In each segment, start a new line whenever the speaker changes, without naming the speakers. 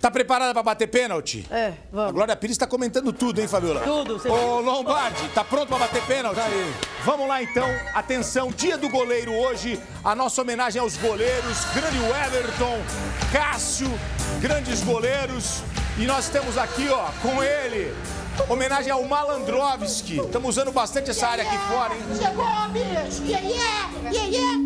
Tá preparada pra bater pênalti?
É,
A
vamos.
Glória Pires tá comentando tudo, hein, Fabiola?
Tudo, você
Ô, Lombardi, tá pronto pra bater pênalti?
aí.
Vamos lá, então. Atenção, dia do goleiro hoje. A nossa homenagem aos goleiros. Grande Everton, Cássio, grandes goleiros. E nós temos aqui, ó, com ele, homenagem ao Malandrovski. Estamos usando bastante essa área aqui fora, hein?
Chegou, bicho! Yeah, yeah! Yeah, yeah!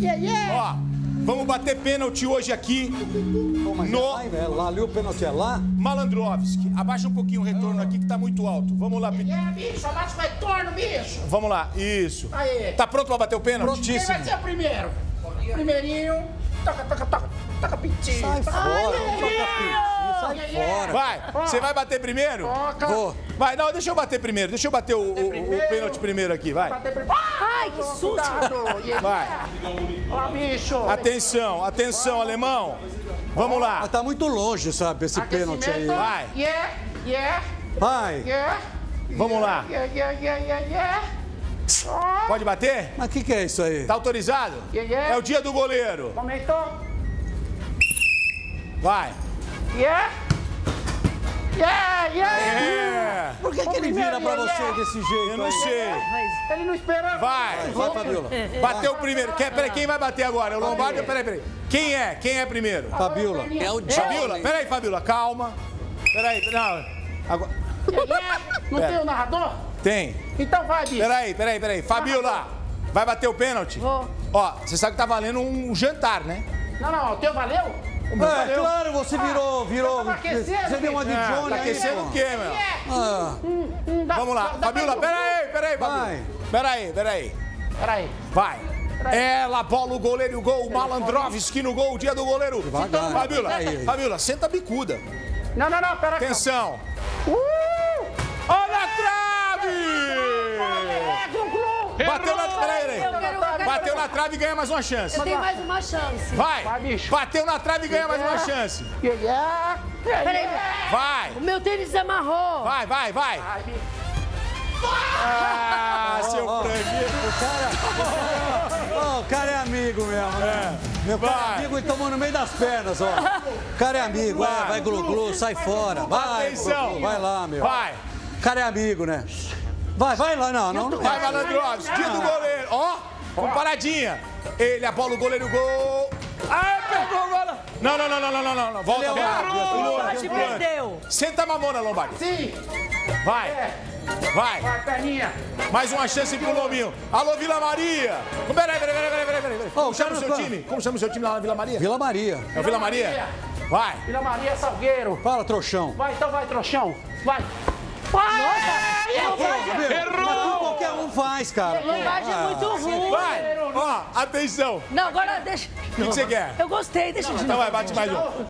Yeah, yeah!
Ó, vamos bater pênalti hoje aqui. No-
é lá, é lá, ali o pênalti é lá?
Malandrovski, abaixa um pouquinho o retorno aqui que tá muito alto. Vamos lá, Pi-
Yeah, bicho! Abaixa o retorno, bicho!
vamos lá, isso.
Aí.
Tá pronto pra bater o pênalti?
Quem vai ser o primeiro? Primeirinho. Toca, toca, toca. Toca pitinho.
Sai
Toca-
fora, toca pitinho. Fora.
Vai, você vai bater primeiro?
Toca.
Vou.
Vai, não, deixa eu bater primeiro. Deixa eu bater o, o- o pênalti primeiro aqui, vai.
Ai, que susto!
Vai.
Ó, bicho.
Atenção, atenção, alemão. Vamos lá.
Mas tá muito longe, sabe, esse pênalti aí.
Vai.
Yeah, yeah,
Vai.
yeah.
Vamos lá.
Yeah, yeah, yeah, yeah,
Pode bater?
Mas o que, que é isso aí?
Tá autorizado?
Yeah, yeah.
É o dia do goleiro.
Comentou?
Vai.
Yeah. Yeah, yeah.
É.
Por que, que ele vira pra você desse jeito
Eu não sei.
Mas,
Ele não esperou.
Vai.
Vai, Fabiola.
Bateu primeiro. Quer, peraí, quem vai bater agora? É o Lombardi? Peraí, peraí. Quem é? Quem é primeiro?
Fabiola.
É o
Fabiola?
Johnny.
Peraí, Fabiola, calma. Peraí, não. Agora,
Yeah, yeah. Não tem o narrador?
tem.
Então vai, bicho.
Peraí, peraí, peraí. Fabiola, vai bater o pênalti?
Vou.
Ó, você sabe que tá valendo um jantar, né?
Não, não, o teu valeu?
O meu
É,
valeu.
claro, você virou, virou.
tava aquecendo,
Você deu uma de
bicho.
Ah,
Johnny
tá
aí,
aquecendo o quê, meu?
Ah,
Hum, dá-
Vamos lá.
dá- dá
Fabiola, peraí, peraí, Fabiola. Peraí, peraí.
Peraí.
Vai. Ela, bola o goleiro e o gol. Malandrovski no gol, dia do goleiro.
Devagar.
Fabiola. Fabiola, senta a bicuda.
Não, não, não, pera.
Atenção.
Uh!
Na trave e ganha mais uma chance.
eu tenho mais uma chance.
Vai.
Vai, bicho.
Bateu na trave e ganha mais uma
É.
chance.
Yeah. Yeah,
Peraí.
Vai.
O meu tênis amarrou.
Vai, vai, vai.
Vai, bicho.
Ah, seu
ó.
franguinho.
o cara. Ó, o cara é amigo mesmo, né? Meu cara
Vai.
é amigo e tomou no meio das pernas, ó. O cara é amigo,
Vai.
é, vai glu-glu, sai fora. Vai,
Atenção.
glu-glu, vai lá, meu.
Vai.
O cara é amigo, né? Vai, vai lá, não, não. não
Vai,
é.
Malandrovski. Dia do goleiro. Com paradinha. Ele, a bola, o goleiro, gol. Ah, pegou a bola. Não, não, não, não, não, não, não, não. Volta,
é o
volta.
Lombardi perdeu.
Senta a mamona, Lombardi.
Sim.
Vai.
É.
Vai.
Vai, perninha.
Mais uma chance pro Lominho. Alô, Vila Maria. Peraí, peraí, peraí, peraí, peraí, peraí. Como chama o seu time? Como chama o seu time lá na Vila Maria?
Vila Maria.
É o Vila Maria? Vai.
Vila Maria Salgueiro.
Fala, trouxão.
Vai, então vai, trouxão. Vai. Vai.
Mas tudo um faz, cara.
Lombardi é muito ruim.
Vai. Ó, atenção.
Não, agora deixa.
O que que você quer?
Eu gostei, deixa de
Então
novo.
vai, bate mais um.